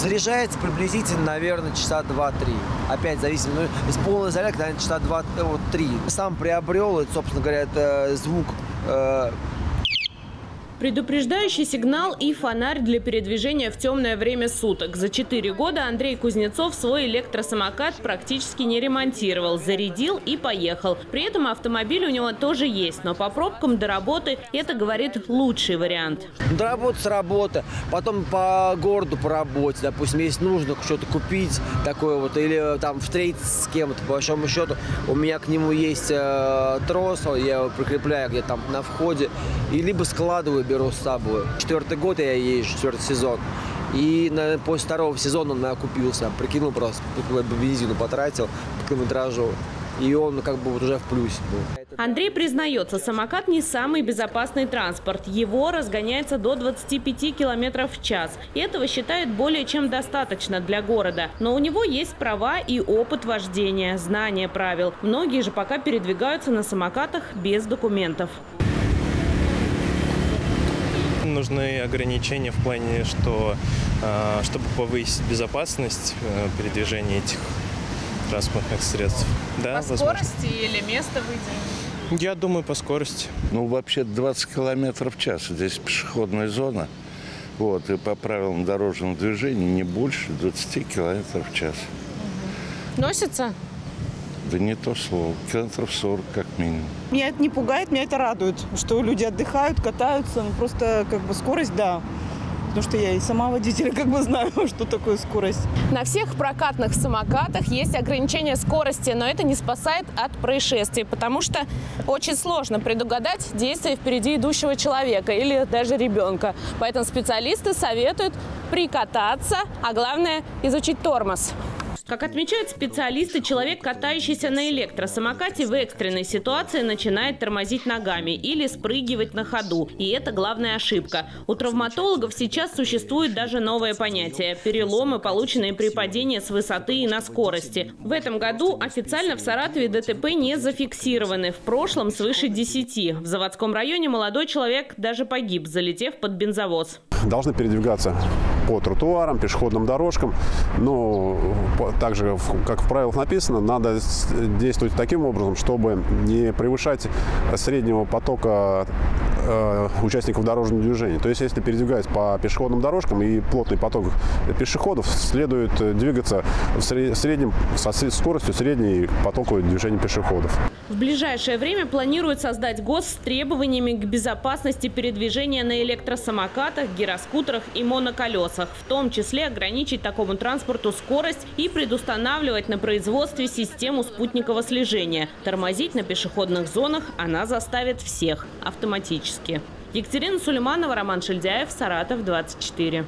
Заряжается приблизительно, наверное, часа 2-3. Опять зависит, ну, из полной зарядки, наверное, часа 2-3. Сам приобрел, это, собственно говоря, это звук э, Предупреждающий сигнал и фонарь для передвижения в темное время суток. За четыре года Андрей Кузнецов свой электросамокат практически не ремонтировал. Зарядил и поехал. При этом автомобиль у него тоже есть, но по пробкам до работы это, говорит, лучший вариант. До работы с работы, потом по городу по работе. Допустим, если нужно что-то купить такое вот, или там встретиться с кем-то, по большому счету, у меня к нему есть э, трос, я его прикрепляю где-то там на входе, и либо складываю беру с собой. Четвертый год я езжу, четвертый сезон. И на, после второго сезона он окупился. Прикинул просто, бензину потратил по километражу. И он как бы вот уже в плюсе был. Андрей признается, самокат не самый безопасный транспорт. Его разгоняется до 25 километров в час. И этого считает более чем достаточно для города. Но у него есть права и опыт вождения, знание правил. Многие же пока передвигаются на самокатах без документов нужны ограничения в плане, что а, чтобы повысить безопасность э, передвижения этих транспортных средств. Да, по возможно. скорости или место выделено? Я думаю, по скорости. Ну, вообще 20 километров в час. Здесь пешеходная зона. Вот, и по правилам дорожного движения не больше 20 километров в час. Носится? Да не то слово. Километров 40 как минимум. Меня это не пугает, меня это радует, что люди отдыхают, катаются. Ну, просто как бы скорость, да. Потому что я и сама водитель как бы знаю, что такое скорость. На всех прокатных самокатах есть ограничение скорости, но это не спасает от происшествий, потому что очень сложно предугадать действия впереди идущего человека или даже ребенка. Поэтому специалисты советуют прикататься, а главное изучить тормоз. Как отмечают специалисты, человек, катающийся на электросамокате в экстренной ситуации начинает тормозить ногами или спрыгивать на ходу. И это главная ошибка. У травматологов сейчас существует даже новое понятие – переломы, полученные при падении с высоты и на скорости. В этом году официально в Саратове ДТП не зафиксированы. В прошлом свыше 10. В заводском районе молодой человек даже погиб, залетев под бензовоз. Должны передвигаться по тротуарам, пешеходным дорожкам. Но также, как в правилах написано, надо действовать таким образом, чтобы не превышать среднего потока э, участников дорожного движения. То есть, если передвигаясь по пешеходным дорожкам и плотный поток пешеходов, следует двигаться в среднем со скоростью средней потока движения пешеходов. В ближайшее время планируют создать ГОС с требованиями к безопасности передвижения на электросамокатах, гироскутерах и моноколесах, в том числе ограничить такому транспорту скорость и предустанавливать на производстве систему спутникового слежения. Тормозить на пешеходных зонах она заставит всех автоматически. Екатерина Сулейманова, Роман Шельдяев, Саратов, 24.